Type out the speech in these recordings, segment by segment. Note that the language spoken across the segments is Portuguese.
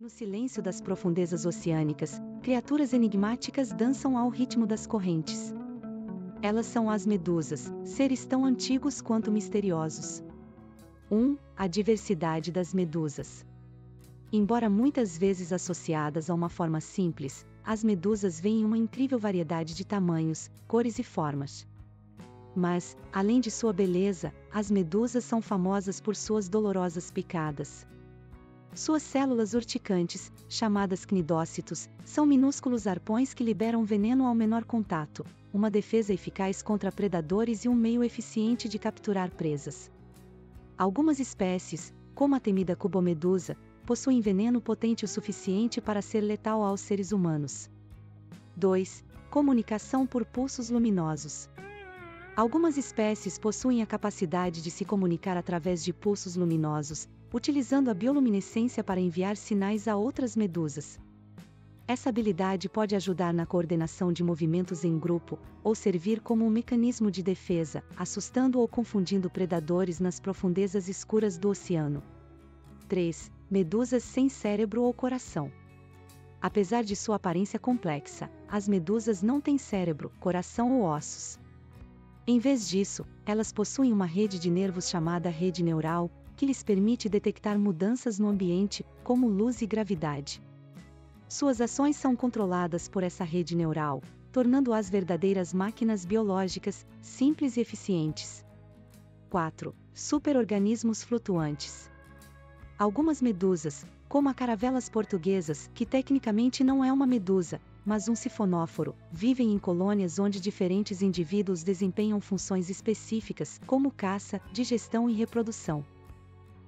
No silêncio das profundezas oceânicas, criaturas enigmáticas dançam ao ritmo das correntes. Elas são as medusas, seres tão antigos quanto misteriosos. 1. A diversidade das medusas. Embora muitas vezes associadas a uma forma simples, as medusas vêm em uma incrível variedade de tamanhos, cores e formas. Mas, além de sua beleza, as medusas são famosas por suas dolorosas picadas. Suas células urticantes, chamadas cnidócitos, são minúsculos arpões que liberam veneno ao menor contato, uma defesa eficaz contra predadores e um meio eficiente de capturar presas. Algumas espécies, como a temida cubomedusa, possuem veneno potente o suficiente para ser letal aos seres humanos. 2. Comunicação por pulsos luminosos. Algumas espécies possuem a capacidade de se comunicar através de pulsos luminosos, utilizando a bioluminescência para enviar sinais a outras medusas. Essa habilidade pode ajudar na coordenação de movimentos em grupo, ou servir como um mecanismo de defesa, assustando ou confundindo predadores nas profundezas escuras do oceano. 3. Medusas sem cérebro ou coração. Apesar de sua aparência complexa, as medusas não têm cérebro, coração ou ossos. Em vez disso, elas possuem uma rede de nervos chamada rede neural, que lhes permite detectar mudanças no ambiente, como luz e gravidade. Suas ações são controladas por essa rede neural, tornando-as verdadeiras máquinas biológicas, simples e eficientes. 4. Superorganismos flutuantes. Algumas medusas, como a caravelas portuguesas, que tecnicamente não é uma medusa, mas um sifonóforo, vivem em colônias onde diferentes indivíduos desempenham funções específicas, como caça, digestão e reprodução.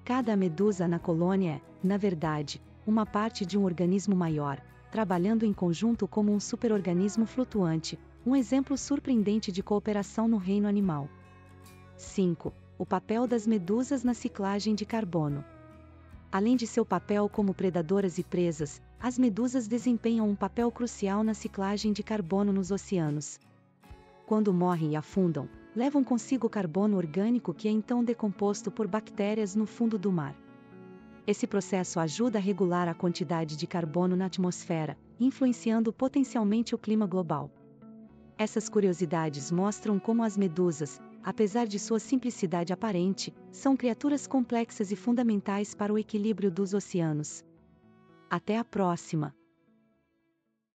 Cada medusa na colônia é, na verdade, uma parte de um organismo maior, trabalhando em conjunto como um superorganismo flutuante, um exemplo surpreendente de cooperação no reino animal. 5. O papel das medusas na ciclagem de carbono. Além de seu papel como predadoras e presas, as medusas desempenham um papel crucial na ciclagem de carbono nos oceanos. Quando morrem e afundam, levam consigo carbono orgânico que é então decomposto por bactérias no fundo do mar. Esse processo ajuda a regular a quantidade de carbono na atmosfera, influenciando potencialmente o clima global. Essas curiosidades mostram como as medusas, apesar de sua simplicidade aparente, são criaturas complexas e fundamentais para o equilíbrio dos oceanos. Até a próxima!